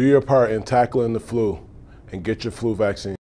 Do your part in tackling the flu and get your flu vaccine.